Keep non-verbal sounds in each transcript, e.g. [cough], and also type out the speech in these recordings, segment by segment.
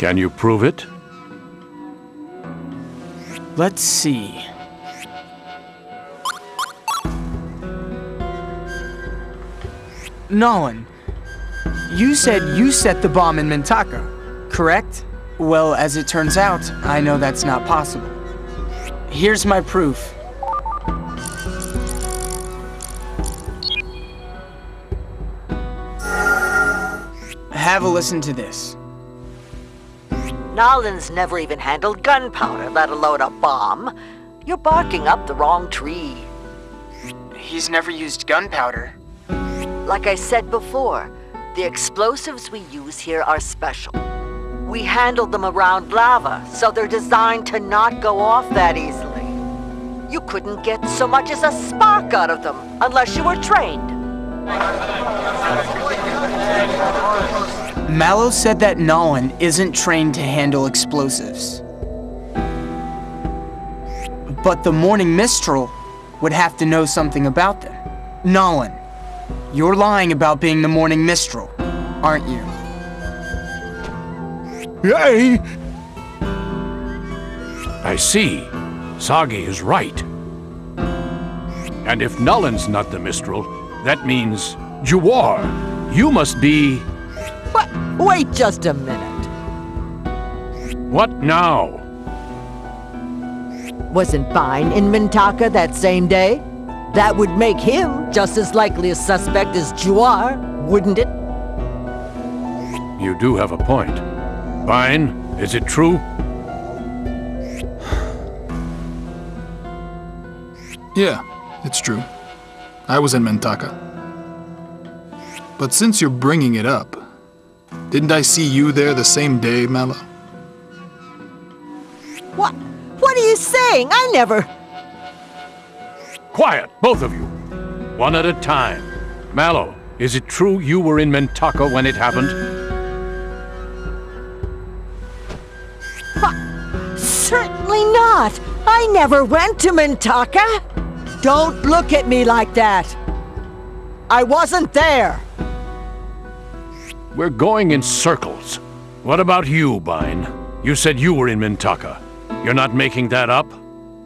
Can you prove it? Let's see. Nolan, you said you set the bomb in Mintaka, correct? Well, as it turns out, I know that's not possible. Here's my proof. Have a listen to this. Nolan's never even handled gunpowder, let alone a bomb. You're barking up the wrong tree. He's never used gunpowder. Like I said before, the explosives we use here are special. We handle them around lava, so they're designed to not go off that easily. You couldn't get so much as a spark out of them unless you were trained. Mallow said that Nolan isn't trained to handle explosives. But the Mourning Mistral would have to know something about them. Nolan, you're lying about being the Mourning Mistral, aren't you? Yay! I see. Sagi is right. And if Nolan's not the Mistral, that means Jawar. You must be. What? Wait just a minute. What now? Wasn't Vine in Mintaka that same day? That would make him just as likely a suspect as Jawar, wouldn't it? You do have a point. Vine, is it true? Yeah, it's true. I was in Mintaka. But since you're bringing it up, didn't I see you there the same day, Mallow? What? What are you saying? I never. Quiet, both of you. One at a time. Mallow, is it true you were in Mintaka when it happened? Certainly not. I never went to Mintaka. Don't look at me like that. I wasn't there. We're going in circles. What about you, Vine? You said you were in Mintaka. You're not making that up?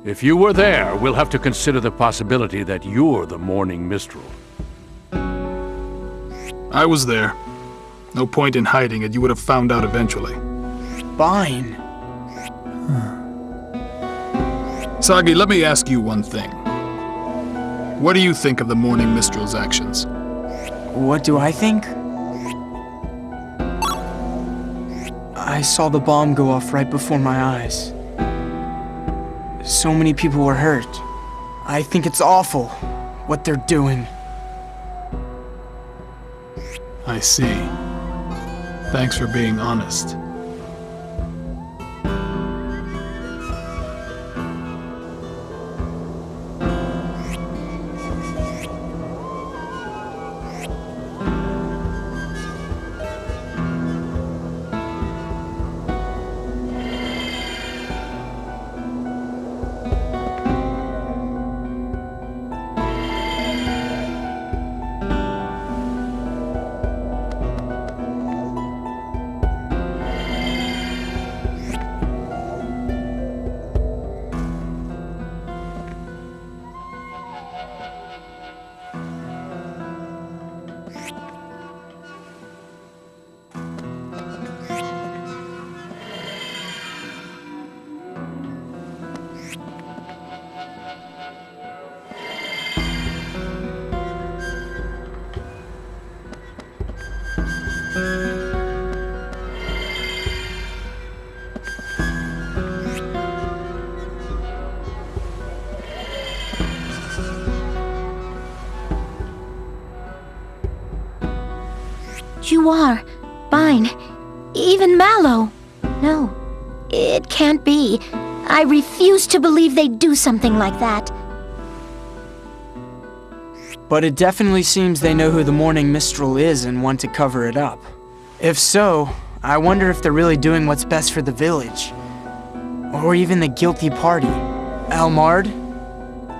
If you were there, we'll have to consider the possibility that you're the Mourning Mistral. I was there. No point in hiding it, you would have found out eventually. Fine. Sagi, let me ask you one thing. What do you think of the Mourning Mistral's actions? What do I think? I saw the bomb go off right before my eyes. So many people were hurt. I think it's awful what they're doing. I see. Thanks for being honest. You are. Fine. Even Mallow. No. It can't be. I refuse to believe they'd do something like that. But it definitely seems they know who the Mourning Mistral is and want to cover it up. If so, I wonder if they're really doing what's best for the village. Or even the guilty party. Almard,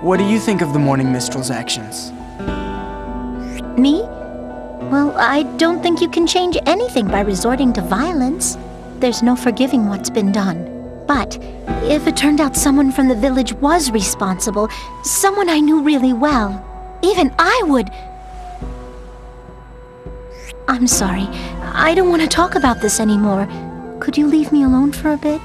what do you think of the Mourning Mistral's actions? Me? Well, I don't think you can change anything by resorting to violence. there's no forgiving what's been done. But if it turned out someone from the village was responsible, someone I knew really well, even I would. I'm sorry. I don't want to talk about this anymore. Could you leave me alone for a bit?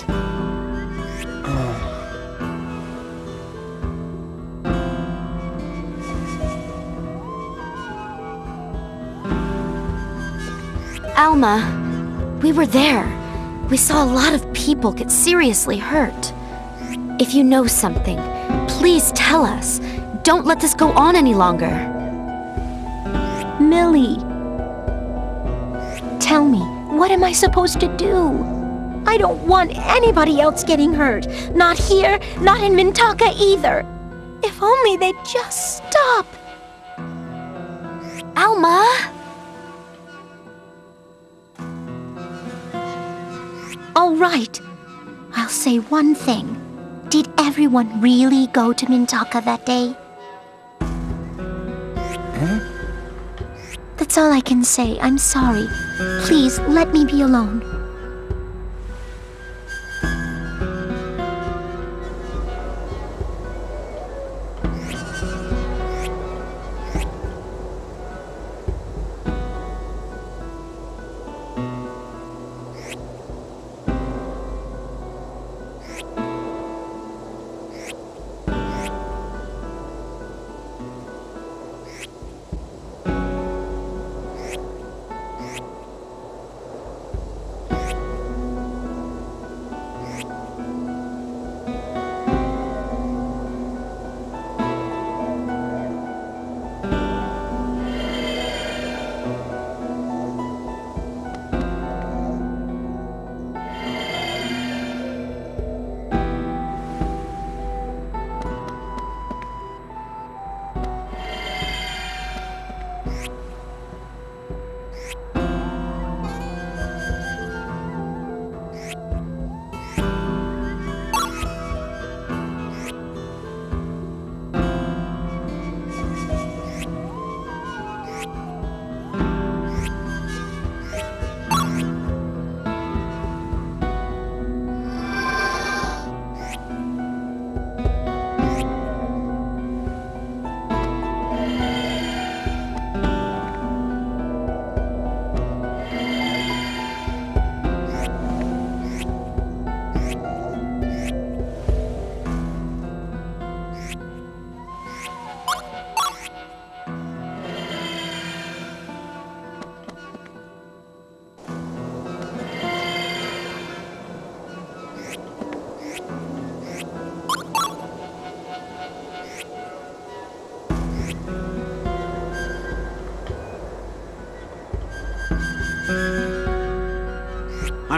Alma, we were there. We saw a lot of people get seriously hurt. If you know something, please tell us. Don't let this go on any longer. Milly. Tell me, what am I supposed to do? I don't want anybody else getting hurt. Not here, not in Mintaka either. If only they'd just stop. Alma! All right. I'll say one thing. Did everyone really go to Mintaka that day? That's all I can say. I'm sorry. Please let me be alone.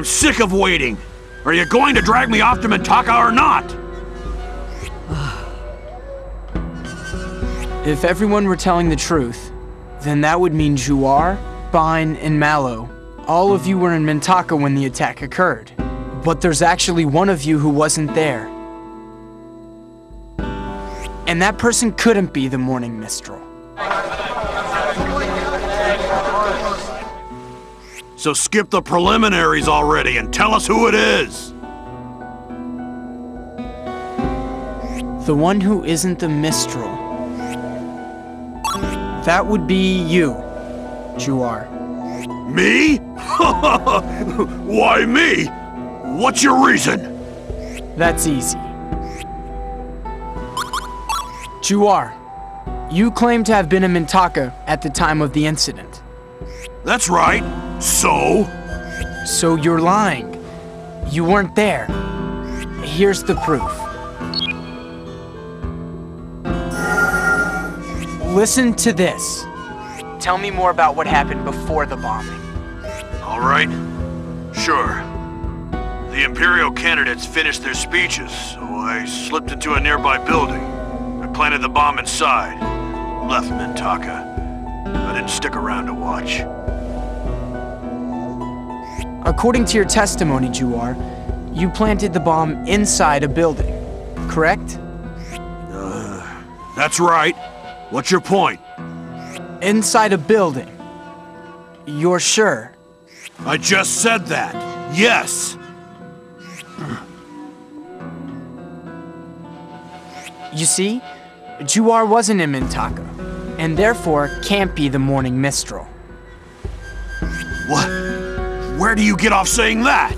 I'm sick of waiting. Are you going to drag me off to Mintaka or not? If everyone were telling the truth, then that would mean Jawar, Vine, and Mallow. All of you were in Mintaka when the attack occurred. But there's actually one of you who wasn't there. And that person couldn't be the Mourning Mistral. So skip the preliminaries already and tell us who it is. The one who isn't the Mistral. That would be you, Jawar. Me? [laughs] Why me? What's your reason? That's easy. Jawar, you claim to have been in Mintaka at the time of the incident. That's right. So? So you're lying. You weren't there. Here's the proof. Listen to this. Tell me more about what happened before the bombing. All right. Sure. The Imperial candidates finished their speeches, so I slipped into a nearby building. I planted the bomb inside. Left Mintaka. I didn't stick around to watch. According to your testimony, Jawar, you planted the bomb inside a building, correct? Uh, that's right. What's your point? Inside a building. You're sure? I just said that. Yes. You see, Jawar wasn't in Mintaka, and therefore can't be the Mourning Mistral. What? Where do you get off saying that?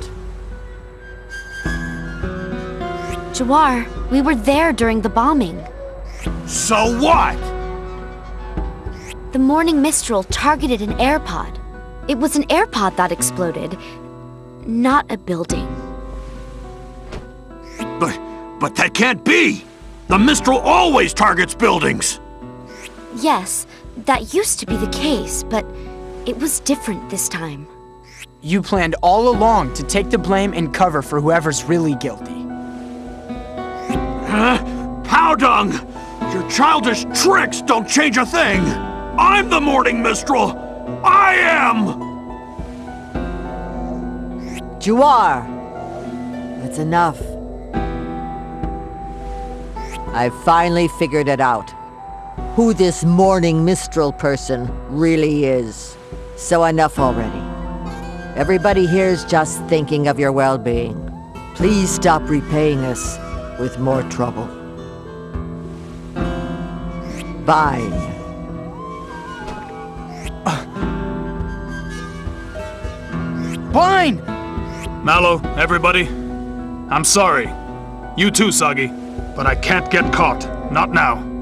Jawar, we were there during the bombing. So what? The Mourning Mistral targeted an airpod. It was an airpod that exploded, not a building. But, but that can't be! The Mistral always targets buildings! Yes, that used to be the case, but it was different this time. You planned all along to take the blame and cover for whoever's really guilty. Huh? Powdung! Your childish tricks don't change a thing! I'm the Mourning Mistral! I am! Jawar! That's enough. I've finally figured it out. Who this Mourning Mistral person really is. So enough already. Everybody here's just thinking of your well-being. Please stop repaying us with more trouble. Bye. Blind! Mallow, everybody. I'm sorry. You too, Sagi. But I can't get caught. Not now.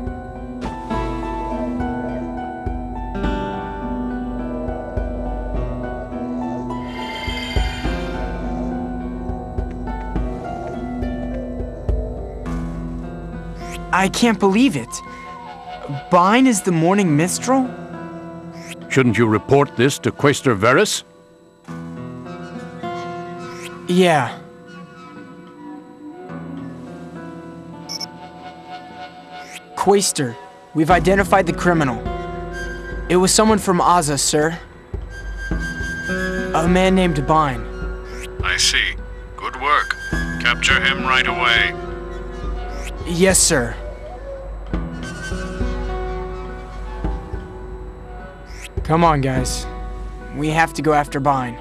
I can't believe it. Vine is the Mourning Mistral? Shouldn't you report this to Quaestor Verus? Yeah. Quaestor, we've identified the criminal. It was someone from Azha, sir. A man named Vine. I see. Good work. Capture him right away. Yes, sir. Come on, guys. We have to go after Vine.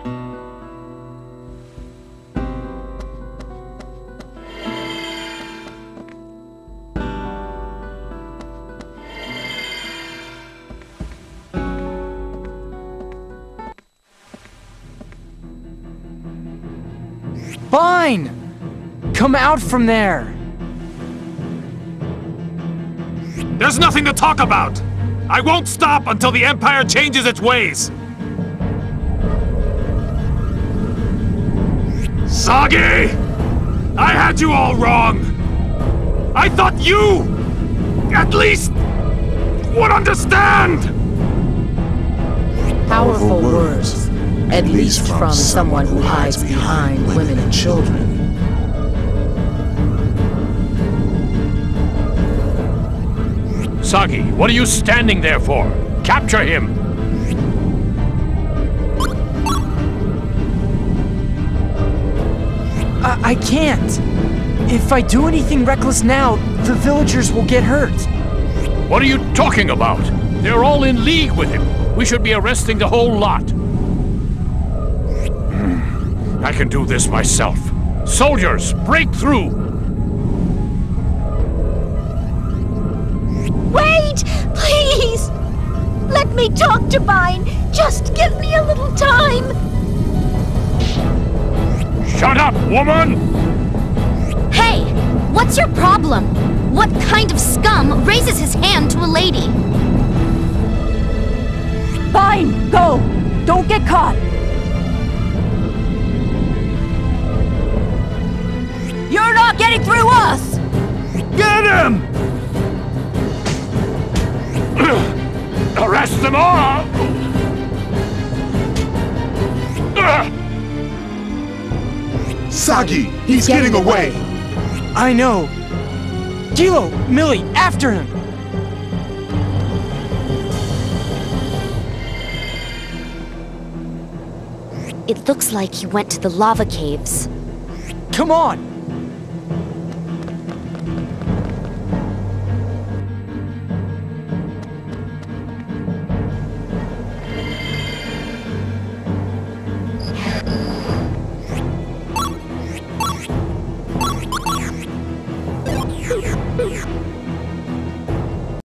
Vine! Come out from there! There's nothing to talk about! I won't stop until the Empire changes its ways! Sagi! I had you all wrong! I thought you, at least, would understand! Powerful words, at least from someone who hides behind women and children. Sagi, what are you standing there for? Capture him! I, I can't. If I do anything reckless now, the villagers will get hurt. What are you talking about? They're all in league with him. We should be arresting the whole lot. Hmm. I can do this myself. Soldiers, break through! Let me talk to Vine! Just give me a little time! Shut up, woman! Hey! What's your problem? What kind of scum raises his hand to a lady? Vine, go! Don't get caught! You're not getting through us! Get him! Them all! Sagi, he's getting away! I know. Guillo, Milly, after him! It looks like he went to the lava caves. Come on!